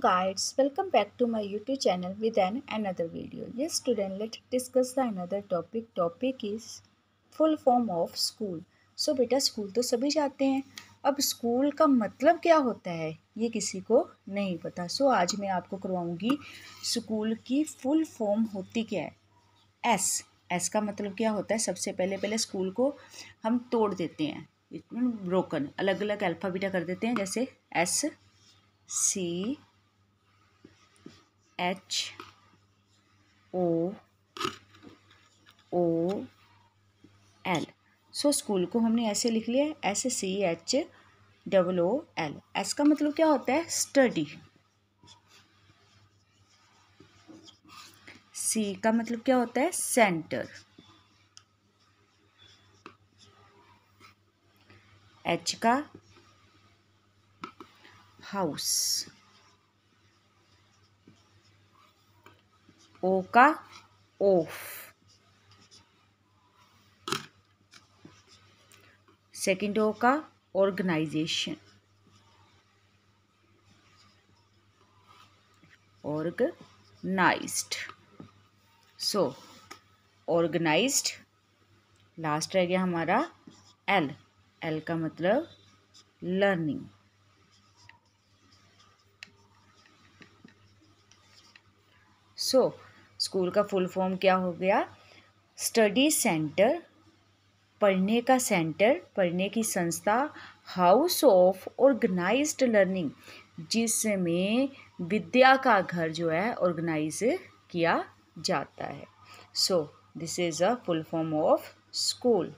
guys, welcome back to my YouTube channel with an another video. Yes student, let's discuss the another topic. Topic is full form of school. So बेटा school तो सभी जाते हैं। अब school का मतलब क्या होता है? ये किसी को नहीं पता। सो so, आज मैं आपको करवाऊँगी स्कूल की फुल फॉर्म होती क्या है? एस एस का मतलब क्या होता है? सबसे पहले पहले स्कूल को हम तोड़ देते हैं। ब्रोकन अलग अलग अल्फ़ाबीटा कर देते हैं। जैसे S C H O O L so school को हमने ऐसे लिख लिया S C H double O L S का मतलब क्या होता है? स्टडी सी का मतलब क्या होता है? सेंटर एच का हाउस ओ का ऑफ़ सेकेंड ओ का organisation organised so organised last रह गया हमारा एल एल का मतलब लर्निंग सो so, स्कूल का फुल फॉर्म क्या हो गया? स्टडी सेंटर, पढ़ने का सेंटर, पढ़ने की संस्था, हाउस ऑफ़ ऑर्गेनाइज्ड लर्निंग, जिसमें विद्या का घर जो है, ऑर्गेनाइज किया जाता है। So this is a full form of school